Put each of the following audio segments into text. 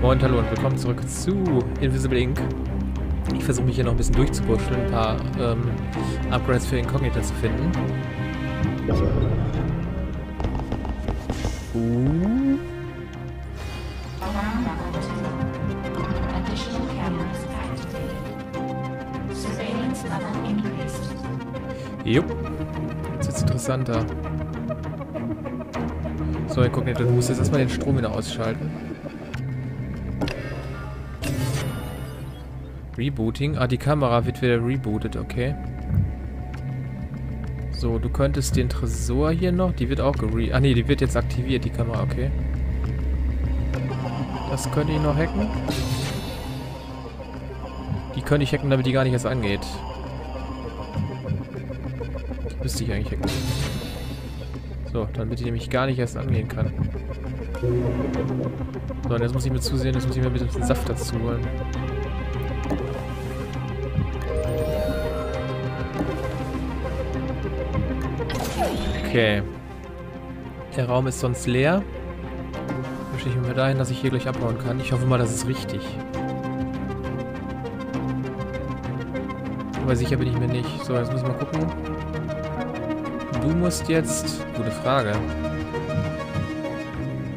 Moin, hallo und willkommen zurück zu Invisible Inc. Ich versuche mich hier noch ein bisschen durchzubuscheln, ein paar ähm, Upgrades für Incognita zu finden. Uh. Jupp. Jetzt wird's interessanter. So, Incognita, du musst jetzt erstmal den Strom wieder ausschalten. Rebooting. Ah, die Kamera wird wieder rebootet, okay. So, du könntest den Tresor hier noch, die wird auch gere... Ah nee, die wird jetzt aktiviert, die Kamera, okay. Das könnte ich noch hacken. Die könnte ich hacken, damit die gar nicht erst angeht. Die müsste ich eigentlich hacken. So, damit die nämlich gar nicht erst angehen kann. So, und jetzt muss ich mir zusehen, jetzt muss ich mir ein bisschen Saft dazu holen. Okay. Der Raum ist sonst leer. Mische ich mir dahin, dass ich hier gleich abbauen kann. Ich hoffe mal, das ist richtig. Aber sicher bin ich mir nicht. So, jetzt muss ich mal gucken. Du musst jetzt... Gute Frage.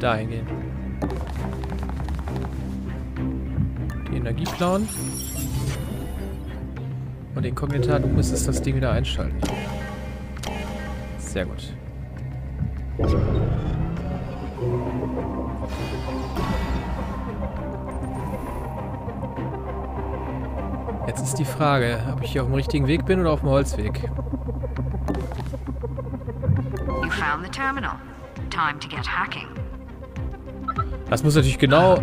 Dahin gehen. Die Energie klauen. Und den Kommentar, du müsstest das Ding wieder einschalten. Sehr gut. Jetzt ist die Frage, ob ich hier auf dem richtigen Weg bin oder auf dem Holzweg. You found the terminal. Time to get hacking. Das muss natürlich genau...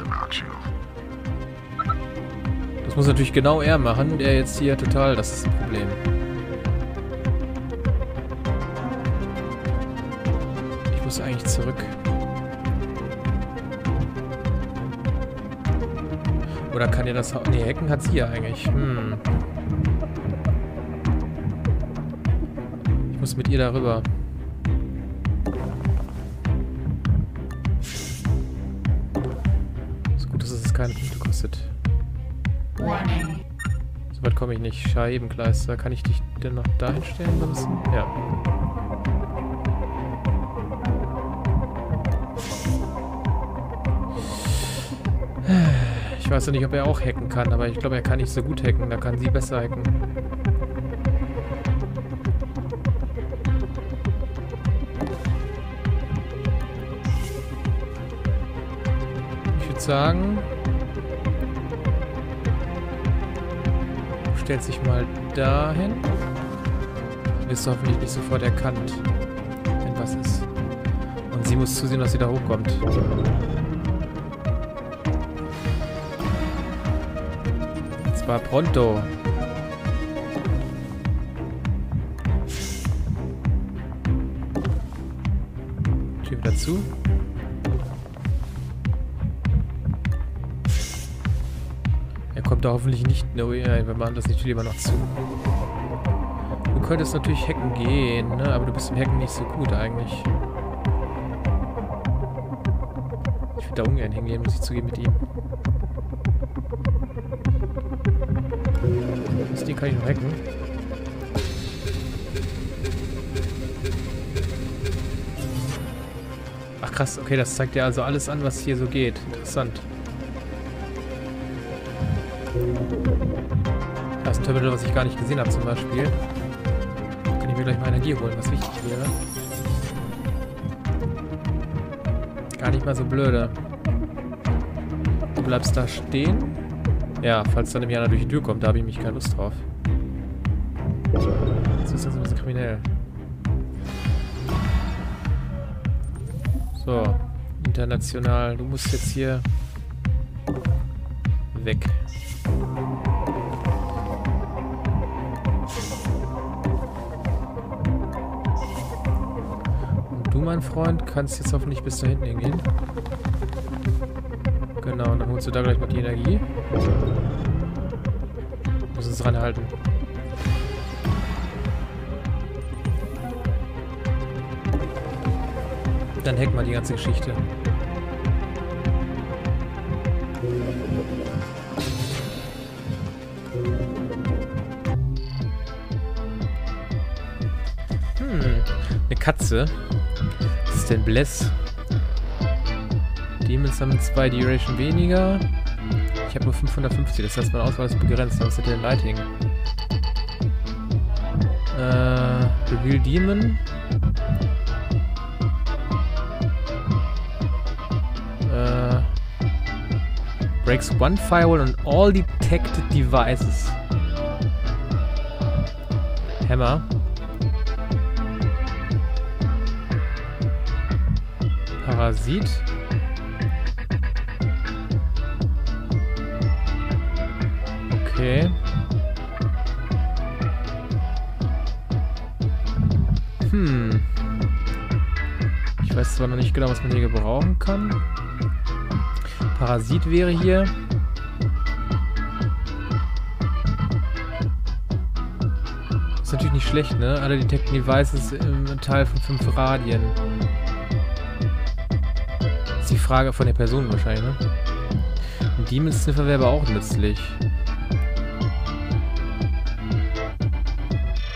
About you. Das muss natürlich genau er machen, der jetzt hier total... Das ist ein Problem. Ich muss eigentlich zurück. Oder kann ihr das... Nee, Hacken hat sie ja eigentlich. Hm. Ich muss mit ihr darüber. Ist keine Punkte kostet. Soweit komme ich nicht. Scheibenkleister. Kann ich dich denn noch dahin stellen lassen? Ja. Ich weiß ja nicht, ob er auch hacken kann, aber ich glaube, er kann nicht so gut hacken. Da kann sie besser hacken. Ich würde sagen, stellt sich mal dahin. Wirst du hoffentlich nicht sofort erkannt, wenn was ist. Und sie muss zusehen, dass sie da hochkommt. Und zwar pronto. Tür wieder zu. Kommt da hoffentlich nicht. No, ja, wir machen das nicht lieber noch zu. Du könntest natürlich hacken gehen, ne? Aber du bist im Hacken nicht so gut eigentlich. Ich würde da ungern hingehen, muss ich zugeben mit ihm. Das Ding kann ich noch hacken. Ach krass, okay, das zeigt ja also alles an, was hier so geht. Interessant. Da ist ein Terminal, was ich gar nicht gesehen habe zum Beispiel. Da kann ich mir gleich mal Energie holen, was wichtig wäre. Gar nicht mal so blöde. Du bleibst da stehen. Ja, falls dann nämlich einer durch die Tür kommt, da habe ich mich keine Lust drauf. Das ist das ein bisschen kriminell. So, international. Du musst jetzt hier weg. Und du, mein Freund, kannst jetzt hoffentlich bis da hinten hingehen. Genau, und dann holst du da gleich mal die Energie. Muss es ranhalten. Dann hack mal die ganze Geschichte. Katze. Was ist denn Bless? Demons haben zwei Duration weniger. Ich habe nur 550, das heißt, meine Auswahl ist begrenzt. Was ist denn Lighting? Äh, Reveal Demon. Äh, breaks one firewall on all detected devices. Hammer. Parasit. Okay. Hm. Ich weiß zwar noch nicht genau, was man hier gebrauchen kann. Parasit wäre hier. Ist natürlich nicht schlecht, ne? Alle Detecting Devices im Teil von 5 Radien. Die Frage von der Person wahrscheinlich, ne? Ein Demon Sniffer wäre aber auch nützlich.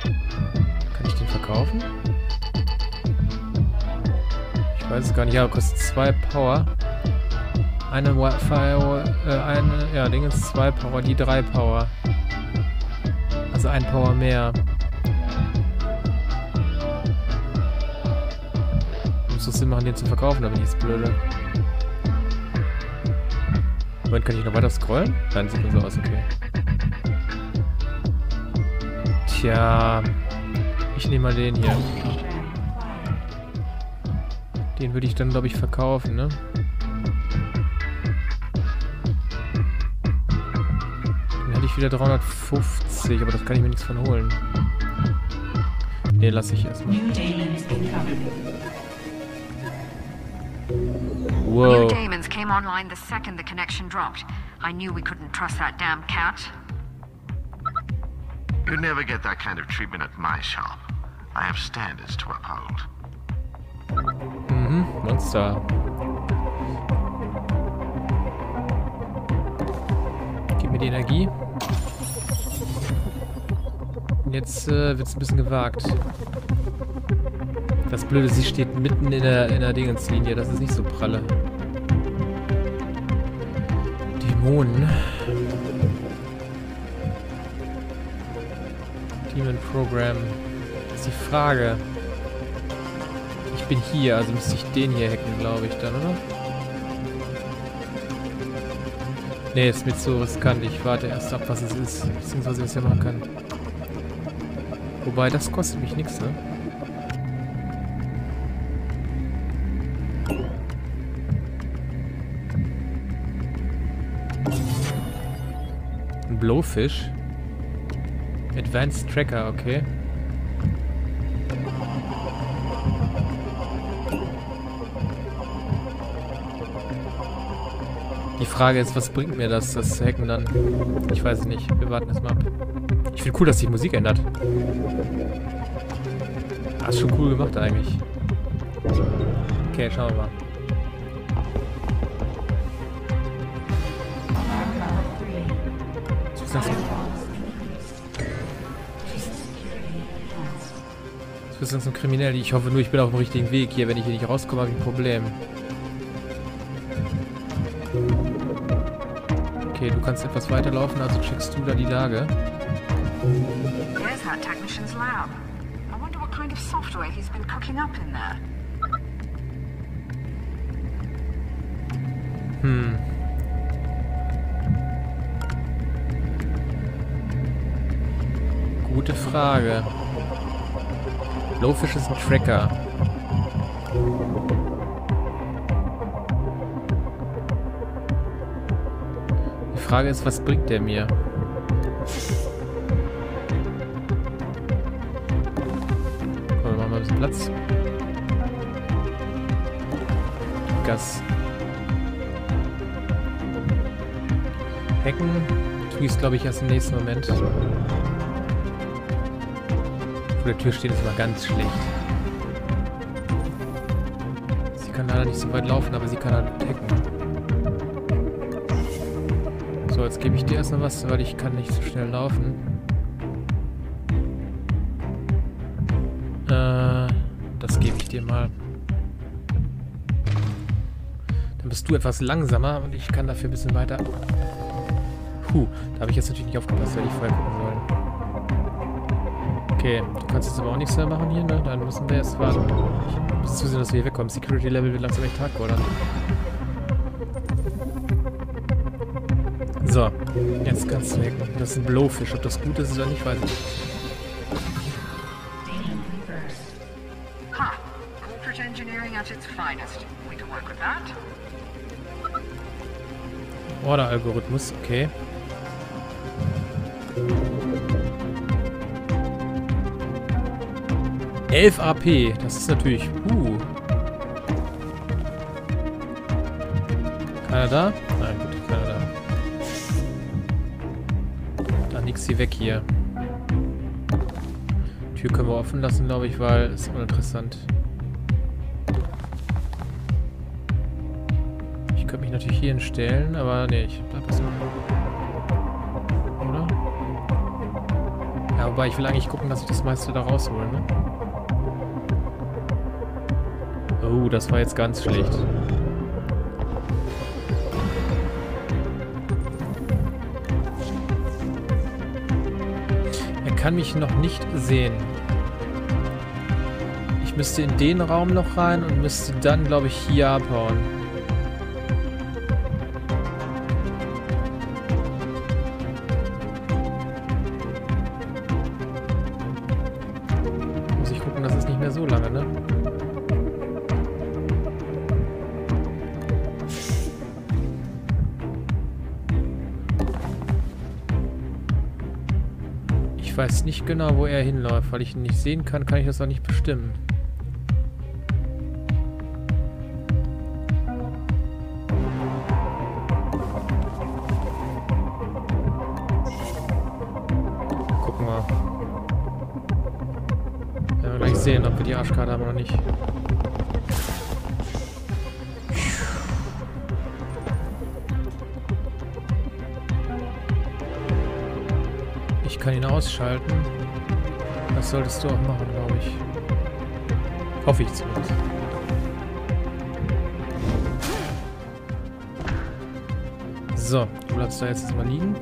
Kann ich den verkaufen? Ich weiß es gar nicht. Ja, kostet 2 Power. Eine Wi- Firewall, äh, eine, ja, Ding ist 2 Power, die 3 Power. Also ein Power mehr. Muss das Sinn machen, den zu verkaufen, da bin ich jetzt blöde. Moment, kann ich noch weiter scrollen? Nein, sieht nur so aus, okay. Tja. Ich nehme mal den hier. Den würde ich dann, glaube ich, verkaufen, ne? Dann hätte ich wieder 350, aber das kann ich mir nichts von holen. Ne, lasse ich erstmal. Wow. Came online the second the connection dropped. I knew we couldn't trust that damn cat. You never get that kind of treatment at my shop. I have standards to uphold. Mhm, Monster. Gib mir die Energie. Jetzt äh, wird es ein bisschen gewagt. Das Blöde, sie steht mitten in der, in der Dingenslinie. Das ist nicht so pralle. Dämonen. Demon Program. Das ist die Frage. Ich bin hier, also müsste ich den hier hacken, glaube ich dann, oder? Nee, ist mir zu riskant. Ich warte erst ab, was es ist. Beziehungsweise, was ich machen kann. Wobei, das kostet mich nichts, ne? Ein Blowfish. Advanced Tracker, okay. Die Frage ist, was bringt mir das, das Hacken dann? Ich weiß es nicht. Wir warten erstmal ab. Ich finde cool, dass sich Musik ändert. Ah, ist schon cool gemacht eigentlich. Okay, schauen wir mal. Das denn? Was ist das so kriminell? Ich hoffe nur, ich bin auf dem richtigen Weg hier. Wenn ich hier nicht rauskomme, habe ich ein Problem. Okay, du kannst etwas weiterlaufen, also checkst du da die Lage. There's that technician's lab. I wonder what kind of software he's been cooking up in there. Gute Frage. Blowfish ist ein Tracker. Die Frage ist, was bringt der mir? Komm, wir machen mal ein bisschen Platz. Gas. Hacken tue ich glaube ich, erst im nächsten Moment. Vor der Tür stehen ist immer ganz schlecht. Sie kann leider nicht so weit laufen, aber sie kann halt hacken. So, jetzt gebe ich dir erstmal was, weil ich kann nicht so schnell laufen. Äh, das gebe ich dir mal. Dann bist du etwas langsamer und ich kann dafür ein bisschen weiter... Puh, da habe ich jetzt natürlich nicht aufgepasst, hätte ich vorher gucken sollen. Okay, du kannst jetzt aber auch nichts mehr machen hier, ne? Dann müssen wir erst warten. Ich muss zusehen, dass wir hier wegkommen. Security Level wird langsam echt hardcore, oder? So, jetzt kannst du weg. Das ist ein Blowfish. Ob das gut ist oder nicht, weiß ich nicht. Huh. Corporate 11 AP. Das ist natürlich... Uh. Keiner da? Nein, gut, keiner da. Da nix sie weg hier. Tür können wir offen lassen, glaube ich, weil ist uninteressant. Ich könnte mich natürlich hier hinstellen, aber nee, ich bleib erstmal. Oder? Ja, wobei ich will eigentlich gucken, dass ich das meiste da rausholen, ne? Oh, das war jetzt ganz schlecht. Er kann mich noch nicht sehen. Ich müsste in den Raum noch rein und müsste dann, glaube ich, hier abhauen. Weiß nicht genau, wo er hinläuft. Weil ich ihn nicht sehen kann, kann ich das auch nicht bestimmen. Gucken wir. Ja, wir gleich sehen, ob wir die Arschkarte haben oder nicht. Kann ihn ausschalten. Das solltest du auch machen, glaube ich. Hoffe ich zumindest. So, du bleibst da jetzt erstmal liegen.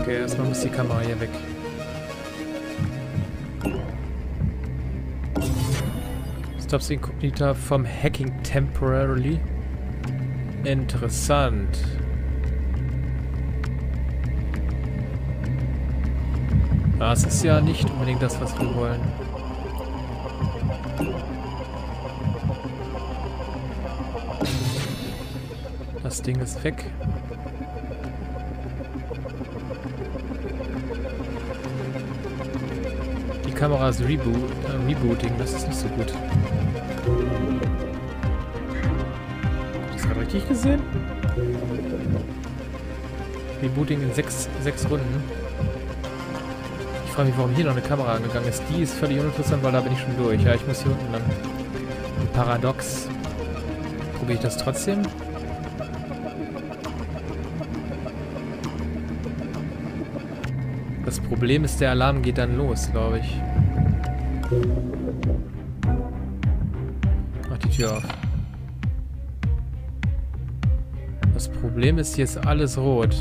Okay, erstmal muss die Kamera hier weg. Stops Incognita vom Hacking temporarily. Interessant. Das ist ja nicht unbedingt das, was wir wollen. Das Ding ist weg. Die Kamera ist Reboot, äh, Rebooting, das ist nicht so gut. Richtig gesehen? Rebooting in sechs, sechs Runden. Ich frage mich, warum hier noch eine Kamera angegangen ist. Die ist völlig uninteressant, weil da bin ich schon durch. Ja, ich muss hier unten lang. Paradox. Probiere ich das trotzdem? Das Problem ist, der Alarm geht dann los, glaube ich. Mach die Tür auf. Problem ist, hier ist alles rot.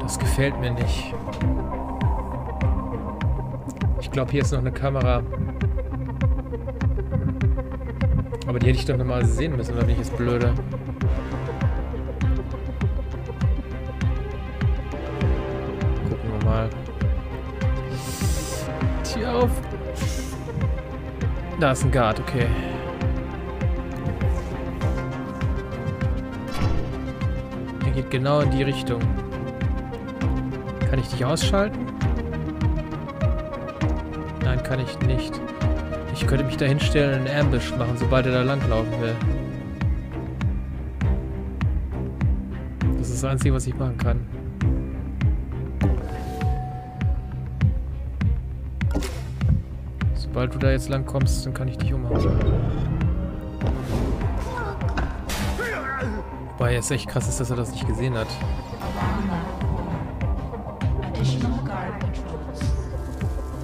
Das gefällt mir nicht. Ich glaube, hier ist noch eine Kamera. Aber die hätte ich doch nochmal sehen müssen, oder bin ich jetzt blöde? Gucken wir mal. Tür auf. Da ist ein Guard, okay. Geht genau in die Richtung. Kann ich dich ausschalten? Nein, kann ich nicht. Ich könnte mich da hinstellen und einen Ambush machen, sobald er da langlaufen will. Das ist das Einzige, was ich machen kann. Sobald du da jetzt lang kommst, dann kann ich dich umhauen. Wobei es echt krass ist, dass er das nicht gesehen hat. Alarm level 4. Additional guard patrols.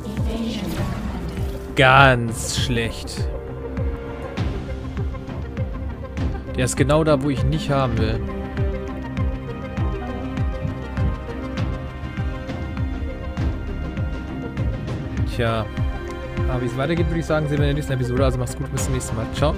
Evasion recommended. Ganz schlecht. Der ist genau da, wo ich nicht haben will. Tja. Aber wie es weitergeht, würde ich sagen, sehen wir in der nächsten Episode. Also mach's gut, bis zum nächsten Mal. Ciao.